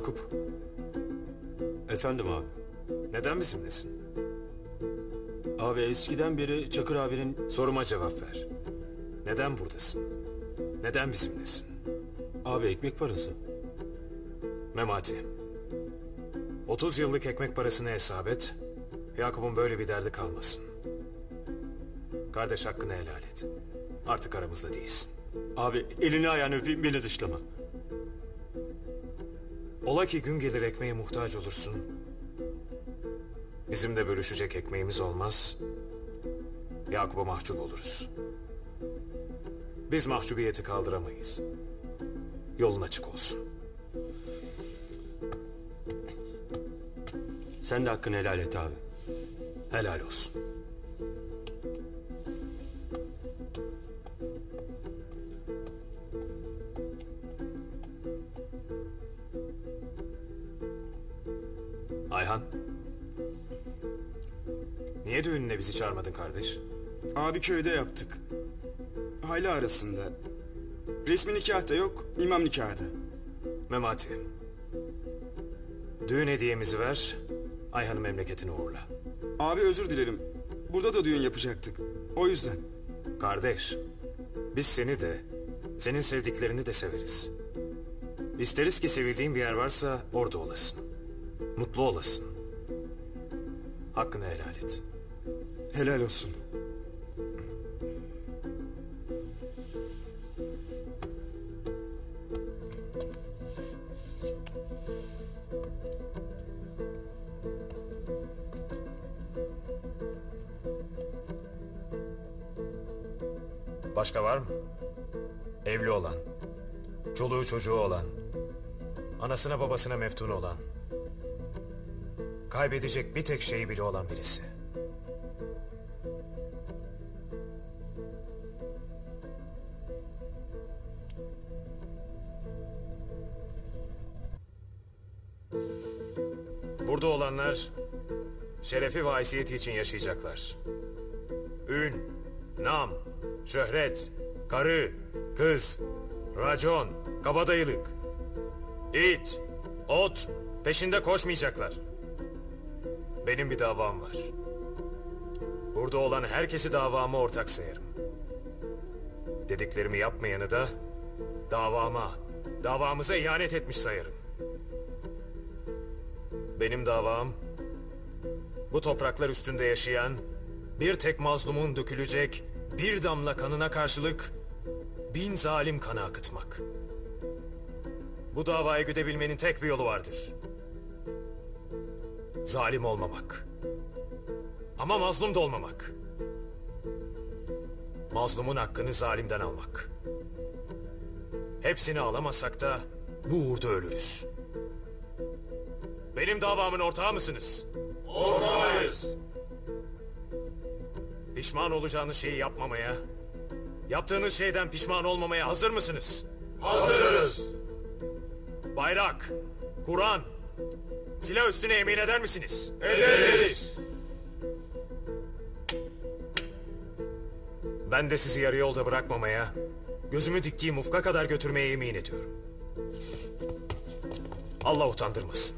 Yakup, Efendim abi. neden bizimlesin? Abi eskiden beri Çakır abinin... Soruma cevap ver. Neden buradasın? Neden bizimlesin? Abi ekmek parası. Memati. 30 yıllık ekmek parasını hesap et. Yakup'un böyle bir derdi kalmasın. Kardeş hakkını helal et. Artık aramızda değilsin. Abi elini ayağını öpeyim beni dışlama. Ola ki gün gelir ekmeğe muhtaç olursun. Bizim de bölüşecek ekmeğimiz olmaz. Yakup'a mahcup oluruz. Biz mahcubiyeti kaldıramayız. Yolun açık olsun. Sen de hakkını helal et abi. Helal olsun. Ayhan. Niye düğününe bizi çağırmadın kardeş? Abi köyde yaptık. Aile arasında. Resmi nikah da yok, imam nikahı da. Memati. Düğün hediyemizi ver. Ayhan'ı memleketine uğurla. Abi özür dilerim. Burada da düğün yapacaktık. O yüzden. Kardeş, biz seni de, senin sevdiklerini de severiz. İsteriz ki sevildiğin bir yer varsa orada olasın. Mutlu olasın. Hakkını helal et. Helal olsun. Başka var mı? Evli olan, çoluğu çocuğu olan, anasına babasına meftun olan, kaybedecek bir tek şeyi bile olan birisi. Burada olanlar şerefi ve haysiyeti için yaşayacaklar. Ün, nam, şöhret, karı, kız, racon, kabadayılık, it, ot peşinde koşmayacaklar. Benim bir davam var. Burada olan herkesi davama ortak sayarım. Dediklerimi yapmayanı da davama, davamıza ihanet etmiş sayarım. Benim davam bu topraklar üstünde yaşayan bir tek mazlumun dökülecek bir damla kanına karşılık bin zalim kanı akıtmak. Bu davayı güdebilmenin tek bir yolu vardır. Zalim olmamak. Ama mazlum da olmamak. Mazlumun hakkını zalimden almak. Hepsini alamasak da bu uğurda ölürüz. Benim davamın ortağı mısınız? Ortağıyız. Pişman olacağınız şeyi yapmamaya, yaptığınız şeyden pişman olmamaya hazır mısınız? Hazırız. Bayrak, Kur'an, silah üstüne yemin eder misiniz? Ederiz. Ben de sizi yarı yolda bırakmamaya, gözümü diktiğim ufka kadar götürmeye yemin ediyorum. Allah utandırmasın.